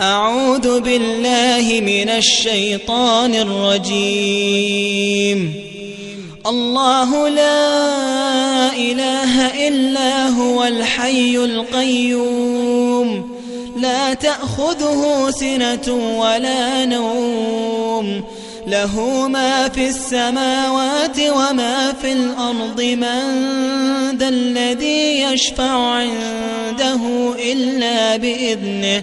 أعوذ بالله من الشيطان الرجيم. الله لا إله إلا هو الحي القيوم. لا تأخذه سنة ولا نوم. له ما في السماوات وما في الأرض. من ذا الذي يشفع عنده إلا بإذنه.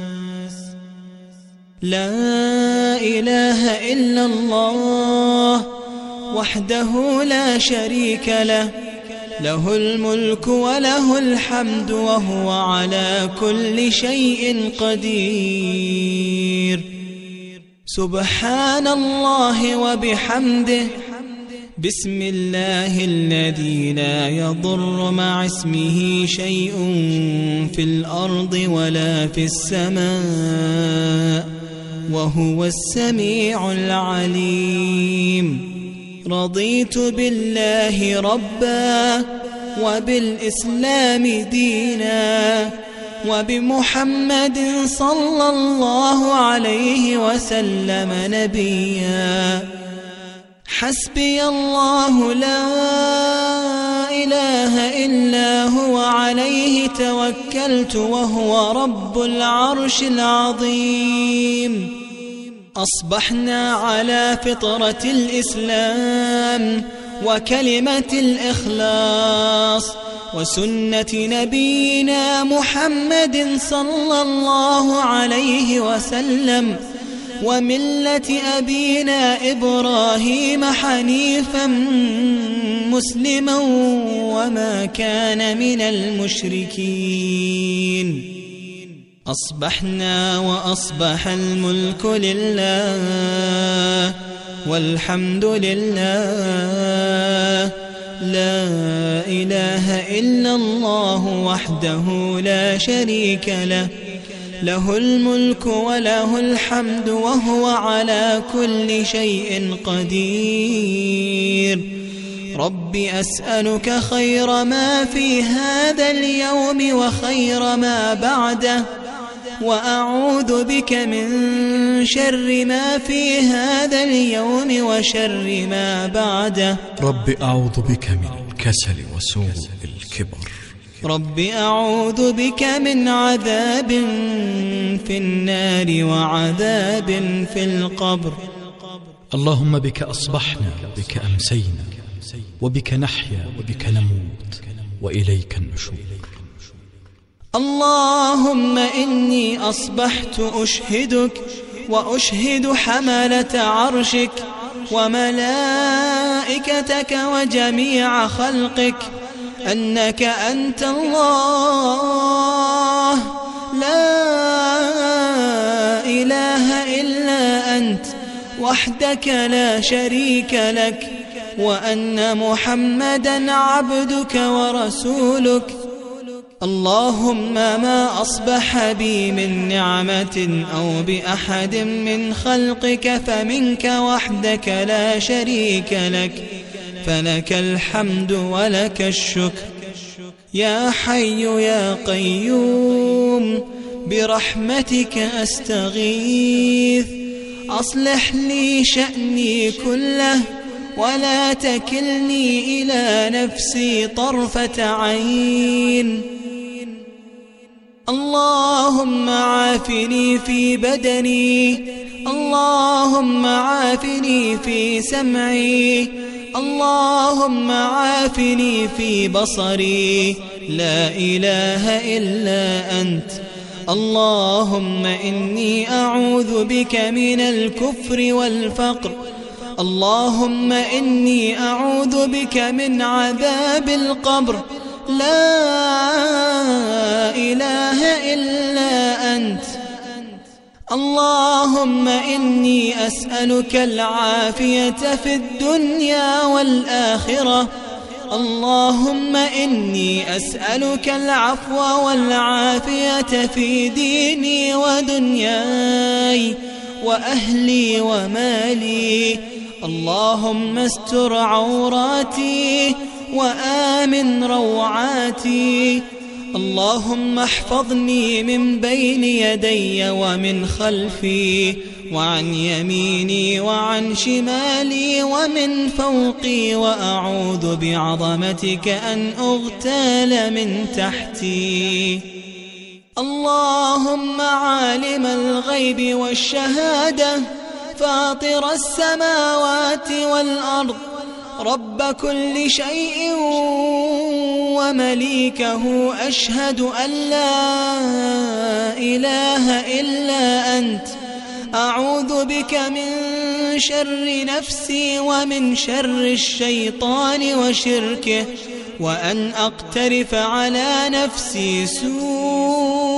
لا إله إلا الله وحده لا شريك له. له الملك وله الحمد وهو على كل شيء قدير. سبحان الله وبحمده. بسم الله الذي لا يضر مع اسمه شيء في الأرض ولا في السماء. وهو السميع العليم. رضيت بالله ربا وبالإسلام دينا وبمحمد صلى الله عليه وسلم نبيا. حسبي الله لا إله إلا هو عليه توكلت وهو رب العرش العظيم. أصبحنا على فطرة الإسلام وكلمة الإخلاص وسنة نبينا محمد صلى الله عليه وسلم. وملة أبينا إبراهيم حنيفا مسلما وما كان من المشركين. أصبحنا وأصبح الملك لله والحمد لله. لا إله إلا الله وحده لا شريك له. له الملك وله الحمد وهو على كل شيء قدير. رب أسألك خير ما في هذا اليوم وخير ما بعده وأعوذ بك من شر ما في هذا اليوم وشر ما بعده. رب أعوذ بك من الكسل وسوء الكبر. رب أعوذ بك من عذاب في النار وعذاب في القبر. اللهم بك أصبحنا بك أمسينا وبك نحيا وبك نموت وإليك النشور. اللهم إني أصبحت أشهدك وأشهد حملة عرشك وملائكتك وجميع خلقك. أنك أنت الله. لا إله إلا أنت. وحدك لا شريك لك. وأن محمدا عبدك ورسولك. اللهم ما أصبح بي من نعمة أو بأحد من خلقك. فمنك وحدك لا شريك لك. فلك الحمد ولك الشكر. يا حي يا قيوم برحمتك أستغيث. أصلح لي شأني كله ولا تكلني إلى نفسي طرفة عين. اللهم عافني في بدني اللهم عافني في سمعي. اللهم عافني في بصري. لا إله إلا أنت. اللهم إني أعوذ بك من الكفر والفقر. اللهم إني أعوذ بك من عذاب القبر. لا إله إلا اللهم إني أسألك العافية في الدنيا والآخرة. اللهم إني أسألك العفو والعافية في ديني ودنياي وأهلي ومالي. اللهم استر عوراتي وآمن روعاتي. اللهم احفظني من بين يدي ومن خلفي وعن يميني وعن شمالي ومن فوقي وأعوذ بعظمتك أن أغتال من تحتي. اللهم عالم الغيب والشهادة فاطر السماوات والأرض. رب كل شيء ومليكه أشهد أن لا إله إلا أنت. أعوذ بك من شر نفسي ومن شر الشيطان وشركه وأن أقترف على نفسي سوءا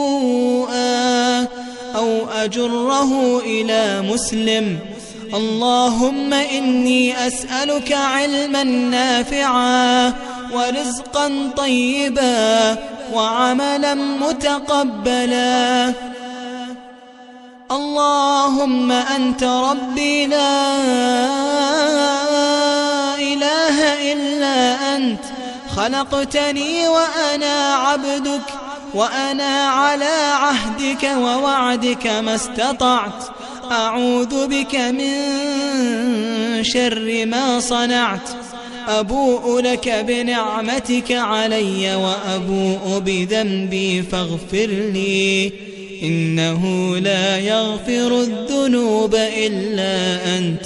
أو أجره إلى مسلم. اللهم إني أسألك علما نافعا ورزقا طيبا وعملا متقبلا. اللهم أنت ربي لا إله إلا أنت. خلقتني وأنا عبدك وأنا على عهدك ووعدك ما استطعت. أعوذ بك من شر ما صنعت. أبوء لك بنعمتك علي وأبوء بذنبي فاغفر لي. إنه لا يغفر الذنوب إلا أنت.